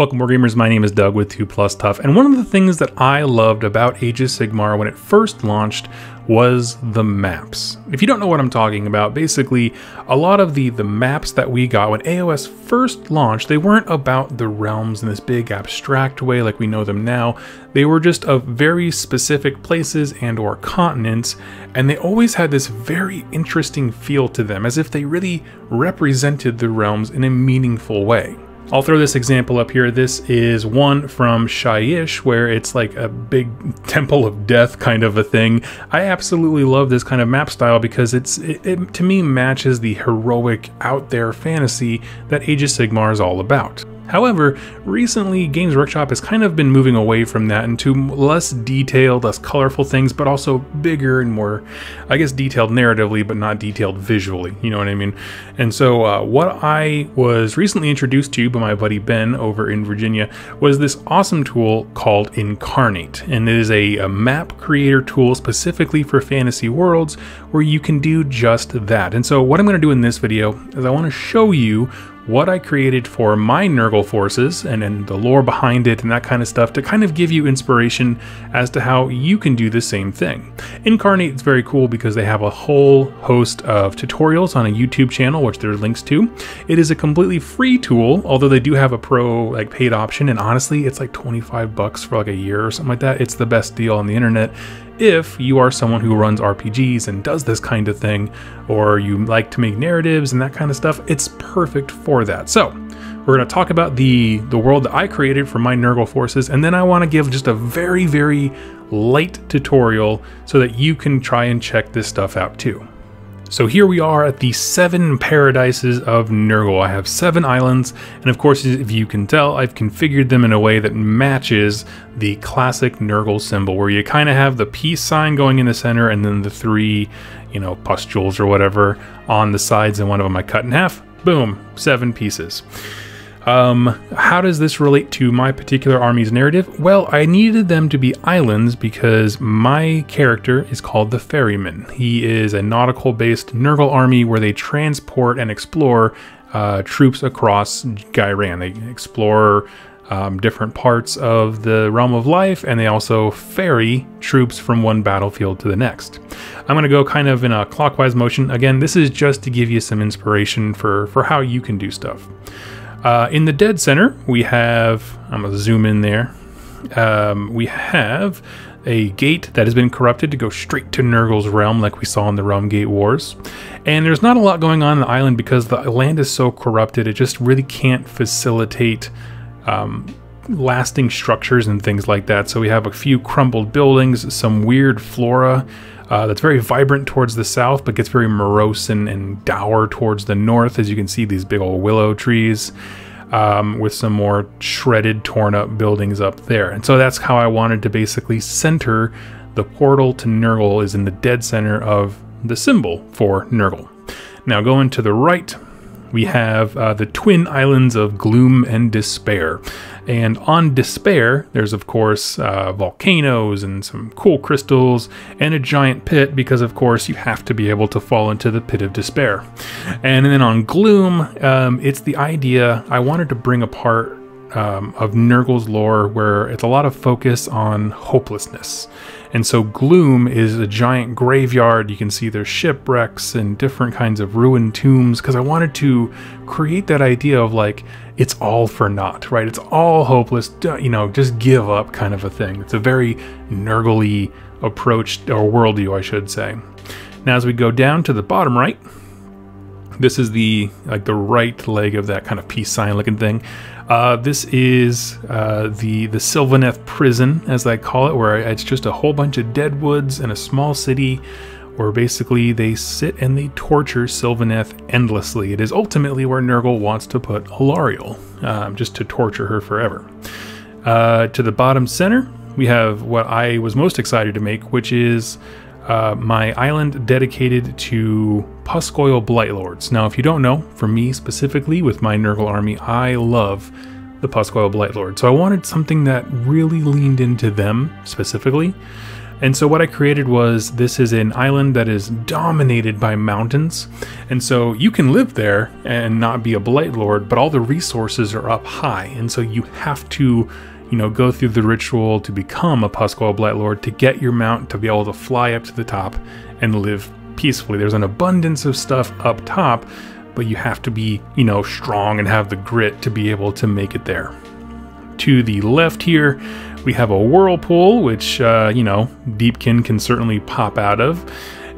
Welcome, more Wargamers. My name is Doug with 2 Plus Tough, and one of the things that I loved about Age of Sigmar when it first launched was the maps. If you don't know what I'm talking about, basically, a lot of the, the maps that we got when AOS first launched, they weren't about the realms in this big abstract way like we know them now. They were just of very specific places and or continents, and they always had this very interesting feel to them, as if they really represented the realms in a meaningful way. I'll throw this example up here. This is one from Shyish, where it's like a big temple of death kind of a thing. I absolutely love this kind of map style because it's it, it to me matches the heroic out there fantasy that Age of Sigmar is all about. However, recently Games Workshop has kind of been moving away from that into less detailed, less colorful things, but also bigger and more, I guess, detailed narratively, but not detailed visually. You know what I mean? And so, uh, what I was recently introduced to by my buddy Ben over in Virginia was this awesome tool called Inkarnate. And it is a, a map creator tool specifically for fantasy worlds where you can do just that. And so, what I'm going to do in this video is I want to show you what I created for my Nurgle forces and, and the lore behind it and that kind of stuff to kind of give you inspiration as to how you can do the same thing. Inkarnate is very cool because they have a whole host of tutorials on a YouTube channel, which there are links to. It is a completely free tool, although they do have a pro like paid option, and honestly, it's like 25 bucks for like a year or something like that. It's the best deal on the internet if you are someone who runs RPGs and does this kind of thing, or you like to make narratives and that kind of stuff, it's perfect for that. So, we're going to talk about the, the world that I created for my Nurgle forces, and then I want to give just a very, very light tutorial so that you can try and check this stuff out too. So here we are at the seven paradises of Nurgle. I have seven islands, and of course, if you can tell, I've configured them in a way that matches the classic Nurgle symbol, where you kind of have the peace sign going in the center, and then the three, you know, pustules or whatever on the sides, and one of them I cut in half. Boom, seven pieces. Um, how does this relate to my particular army's narrative? Well, I needed them to be islands because my character is called the Ferryman. He is a nautical based Nurgle army where they transport and explore uh, troops across Ghyran. They explore um, different parts of the realm of life, and they also ferry troops from one battlefield to the next. I'm going to go kind of in a clockwise motion. Again, this is just to give you some inspiration for, for how you can do stuff. Uh, in the dead center, we have, I'm going to zoom in there, um, we have a gate that has been corrupted to go straight to Nurgle's realm, like we saw in the Realm Gate Wars. And there's not a lot going on in the island because the land is so corrupted, it just really can't facilitate um, lasting structures and things like that. So we have a few crumbled buildings, some weird flora uh, that's very vibrant towards the south, but gets very morose and, and, dour towards the north. As you can see, these big old willow trees. Um, with some more shredded, torn up buildings up there. And so that's how I wanted to basically center the portal to Nurgle is in the dead center of the symbol for Nurgle. Now going to the right, we have uh, the twin islands of Gloom and Despair. And on Despair, there's of course uh, volcanoes and some cool crystals and a giant pit because of course you have to be able to fall into the pit of despair. And then on Gloom, um, it's the idea I wanted to bring apart um, of Nurgle's lore where it's a lot of focus on hopelessness. And so Gloom is a giant graveyard. You can see there's shipwrecks and different kinds of ruined tombs because I wanted to create that idea of like, it's all for naught, right? It's all hopeless, you know, just give up kind of a thing. It's a very Nurgle approach, or worldview, I should say. Now, as we go down to the bottom right, this is the like the right leg of that kind of peace sign looking thing. Uh, this is uh, the the Sylvaneth prison, as I call it, where it's just a whole bunch of dead woods and a small city, where basically they sit and they torture Sylvaneth endlessly. It is ultimately where Nurgle wants to put Alarielle, um, just to torture her forever. Uh, to the bottom center, we have what I was most excited to make, which is uh, my island dedicated to Pusgoyle Blightlords. Now, if you don't know, for me specifically with my Nurgle army, I love the Pusgoyle Blightlord. So I wanted something that really leaned into them specifically. And so what I created was this is an island that is dominated by mountains. And so you can live there and not be a Blight Lord, but all the resources are up high. And so you have to, you know, go through the ritual to become a Pusgoyle Blight Lord to get your mount to be able to fly up to the top and live peacefully. There's an abundance of stuff up top, but you have to be, you know, strong and have the grit to be able to make it there. To the left here, we have a whirlpool, which, uh, you know, Deepkin can certainly pop out of.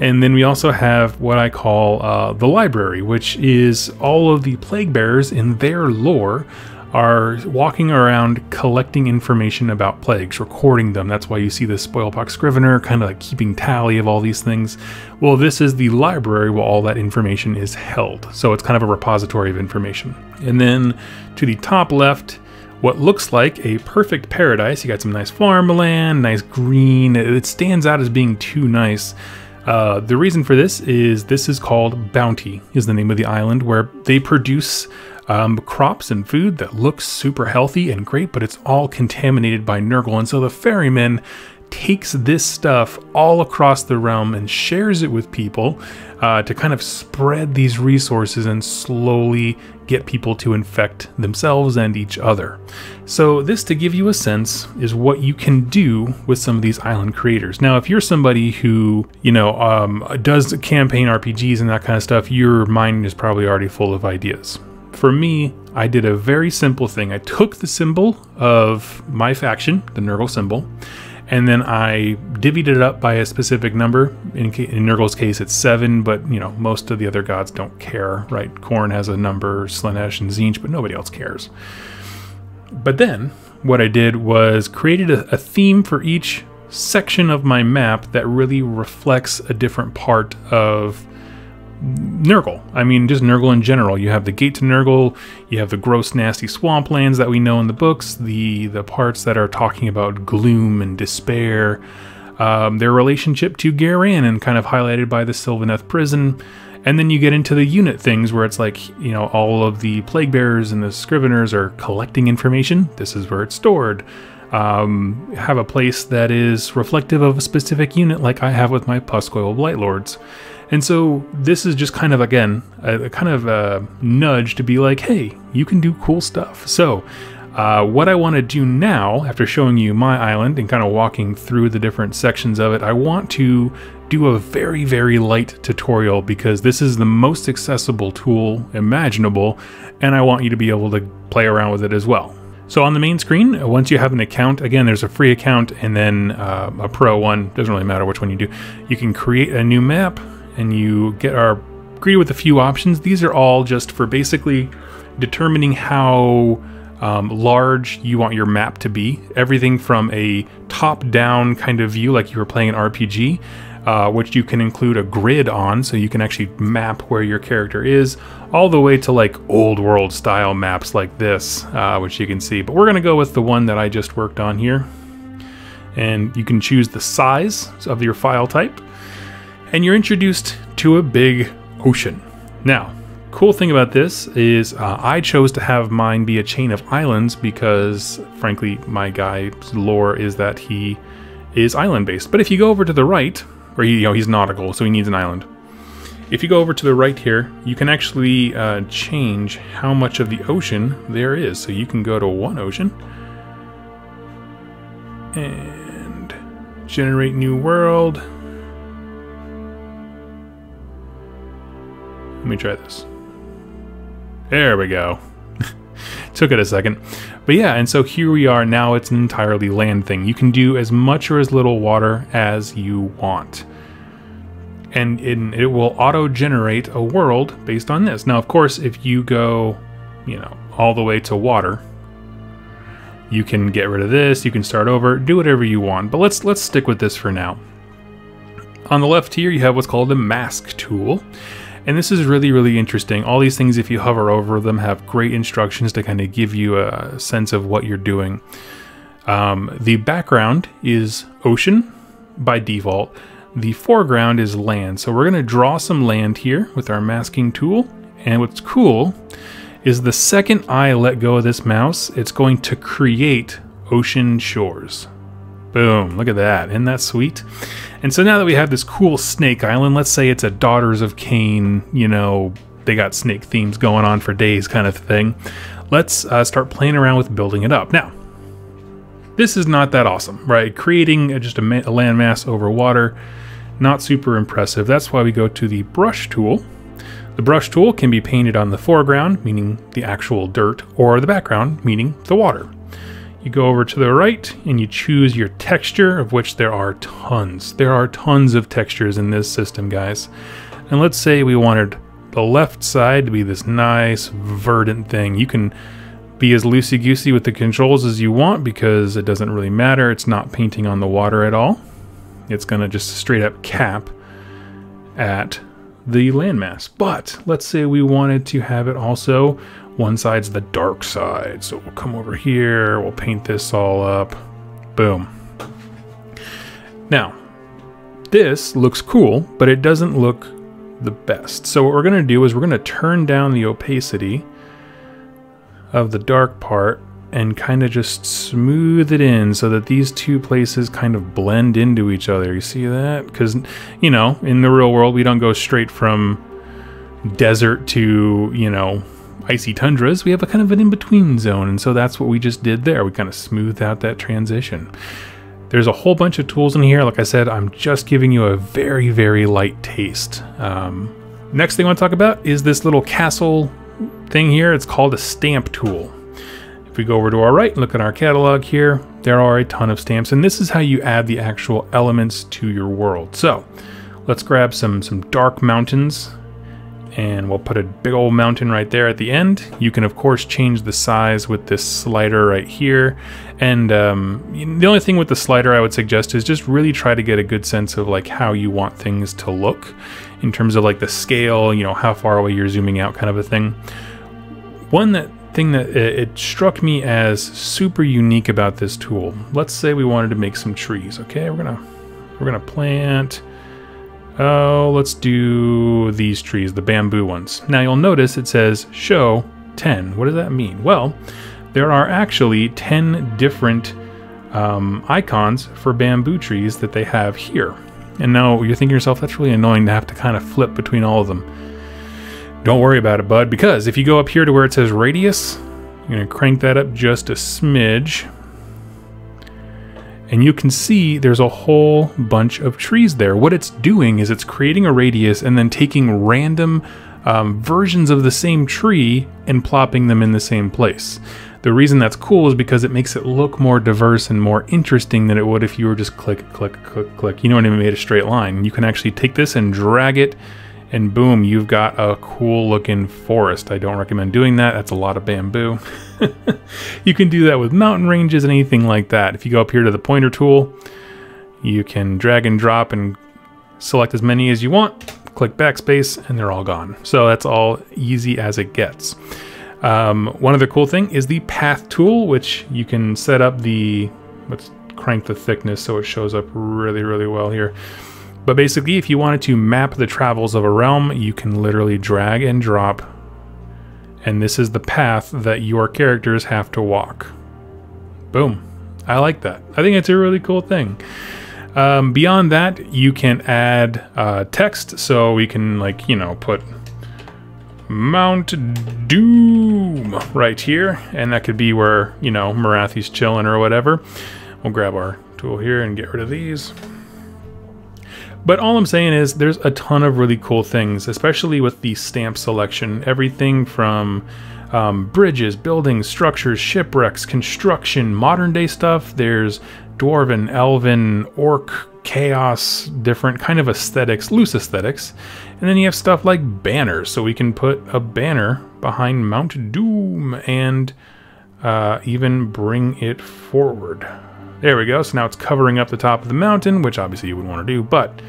And then we also have what I call uh, the library, which is all of the plague bearers in their lore are walking around collecting information about plagues, recording them. That's why you see the Spoilpox Scrivener kind of like keeping tally of all these things. Well, this is the library where all that information is held. So it's kind of a repository of information. And then to the top left, what looks like a perfect paradise. You got some nice farmland, nice green. It stands out as being too nice. Uh, the reason for this is this is called Bounty, is the name of the island, where they produce um, crops and food that looks super healthy and great, but it's all contaminated by Nurgle. And so the ferryman takes this stuff all across the realm and shares it with people uh, to kind of spread these resources and slowly get people to infect themselves and each other. So, this, to give you a sense, is what you can do with some of these island creators. Now, if you're somebody who, you know, um, does campaign RPGs and that kind of stuff, your mind is probably already full of ideas. For me, I did a very simple thing. I took the symbol of my faction, the Nurgle symbol, and then I divvied it up by a specific number. In, in Nurgle's case, it's seven, but you know most of the other gods don't care, right? Khorne has a number, Slaanesh and Tzeentch, but nobody else cares. But then what I did was created a, a theme for each section of my map that really reflects a different part of Nurgle. I mean, just Nurgle in general. You have the gate to Nurgle. You have the gross, nasty swamplands that we know in the books. The the parts that are talking about gloom and despair. Um, their relationship to Ghyran and kind of highlighted by the Sylvaneth prison. And then you get into the unit things where it's like, you know, all of the plague bearers and the scriveners are collecting information. This is where it's stored. Um, have a place that is reflective of a specific unit, like I have with my Pusgoyle Blight Lords. And so this is just kind of, again, a, a kind of a nudge to be like, hey, you can do cool stuff. So uh, what I want to do now, after showing you my island and kind of walking through the different sections of it, I want to do a very, very light tutorial because this is the most accessible tool imaginable, and I want you to be able to play around with it as well. So on the main screen, once you have an account, again, there's a free account and then uh, a pro one, doesn't really matter which one you do. You can create a new map, and you get are greeted with a few options. These are all just for basically determining how um, large you want your map to be. Everything from a top-down kind of view, like you were playing an RPG, uh, which you can include a grid on, so you can actually map where your character is, all the way to like old world style maps like this, uh, which you can see. But we're gonna go with the one that I just worked on here. And you can choose the size of your file type and you're introduced to a big ocean. Now, cool thing about this is uh, I chose to have mine be a chain of islands because, frankly, my guy's lore is that he is island based. But if you go over to the right, or you know, he's nautical, so he needs an island. If you go over to the right here, you can actually uh, change how much of the ocean there is. So you can go to one ocean and generate new world. Me try this. There we go. Took it a second. But yeah, and so here we are. Now it's an entirely land thing. You can do as much or as little water as you want. And it will auto-generate a world based on this. Now, of course, if you go, you know, all the way to water, you can get rid of this, you can start over, do whatever you want. But let's let's stick with this for now. On the left here, you have what's called the mask tool. And this is really, really interesting. All these things, if you hover over them, have great instructions to kind of give you a sense of what you're doing. Um, the background is ocean by default. The foreground is land. So we're going to draw some land here with our masking tool. And what's cool is the second I let go of this mouse, it's going to create ocean shores. Boom, look at that. Isn't that sweet? And so now that we have this cool Snake Island, let's say it's a Daughters of Khaine, you know, they got snake themes going on for days kind of thing. Let's uh, start playing around with building it up. Now, this is not that awesome, right? Creating just a, a landmass over water, not super impressive. That's why we go to the brush tool. The brush tool can be painted on the foreground, meaning the actual dirt, or the background, meaning the water. You go over to the right and you choose your texture, of which there are tons. There are tons of textures in this system, guys. And let's say we wanted the left side to be this nice verdant thing. You can be as loosey-goosey with the controls as you want because it doesn't really matter. It's not painting on the water at all. It's going to just straight up cap at the landmass. But let's say we wanted to have it also one side's the dark side. So we'll come over here, we'll paint this all up. Boom. Now, this looks cool, but it doesn't look the best. So what we're going to do is we're going to turn down the opacity of the dark part and kind of just smooth it in so that these two places kind of blend into each other. You see that? Because, you know, in the real world, we don't go straight from desert to, you know, icy tundras. We have a kind of an in-between zone. And so that's what we just did there. We kind of smoothed out that transition. There's a whole bunch of tools in here. Like I said, I'm just giving you a very, very light taste. Um, next thing I want to talk about is this little castle thing here. It's called a stamp tool. If we go over to our right and look at our catalog here, there are a ton of stamps, and this is how you add the actual elements to your world. So let's grab some, some dark mountains and we'll put a big old mountain right there at the end. You can of course change the size with this slider right here. And um, the only thing with the slider I would suggest is just really try to get a good sense of like how you want things to look in terms of like the scale, you know, how far away you're zooming out kind of a thing. One that thing that it struck me as super unique about this tool. Let's say we wanted to make some trees. Okay, we're gonna we're gonna plant Oh, let's do these trees, the bamboo ones. Now you'll notice it says show 10. What does that mean? Well, there are actually 10 different um, icons for bamboo trees that they have here. And now you're thinking to yourself, that's really annoying to have to kind of flip between all of them. Don't worry about it, bud, because if you go up here to where it says radius, you're to crank that up just a smidge and you can see there's a whole bunch of trees there. What it's doing is it's creating a radius and then taking random um, versions of the same tree and plopping them in the same place. The reason that's cool is because it makes it look more diverse and more interesting than it would if you were just click, click, click, click. You know what I mean? Made a straight line. You can actually take this and drag it and boom, you've got a cool looking forest. I don't recommend doing that. That's a lot of bamboo. you can do that with mountain ranges and anything like that. If you go up here to the pointer tool, you can drag and drop and select as many as you want, click backspace, and they're all gone. So that's all easy as it gets. Um, one other cool thing is the path tool, which you can set up the, let's crank the thickness so it shows up really, really well here. But basically, if you wanted to map the travels of a realm, you can literally drag and drop. And this is the path that your characters have to walk. Boom. I like that. I think it's a really cool thing. Um, beyond that, you can add uh, text. So we can, like, you know, put Mount Doom right here. And that could be where, you know, Morathi's chilling or whatever. We'll grab our tool here and get rid of these. But all I'm saying is there's a ton of really cool things, especially with the stamp selection. Everything from um, bridges, buildings, structures, shipwrecks, construction, modern day stuff. There's dwarven, elven, orc, chaos, different kind of aesthetics, loose aesthetics. And then you have stuff like banners, so we can put a banner behind Mount Doom and uh, even bring it forward. There we go. So now it's covering up the top of the mountain, which obviously you wouldn't want to do, but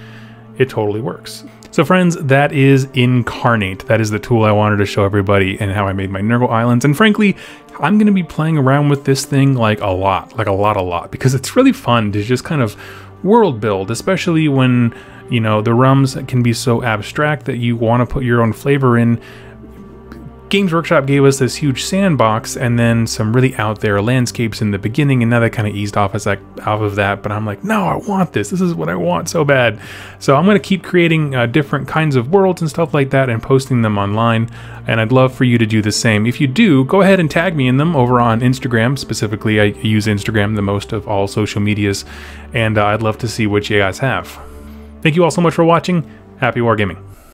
it totally works. So friends, that is Inkarnate. That is the tool I wanted to show everybody and how I made my Nurgle Islands. And frankly, I'm to be playing around with this thing like a lot, like a lot, a lot, because it's really fun to just kind of world build, especially when, you know, the rums can be so abstract that you want to put your own flavor in Games Workshop gave us this huge sandbox and then some really out there landscapes in the beginning, and now they kind of eased off, as like, off of that. But I'm like, no, I want this. This is what I want so bad. So I'm going to keep creating uh, different kinds of worlds and stuff like that and posting them online. And I'd love for you to do the same. If you do, go ahead and tag me in them over on Instagram. Specifically, I use Instagram the most of all social medias, and uh, I'd love to see what you guys have. Thank you all so much for watching. Happy Wargaming.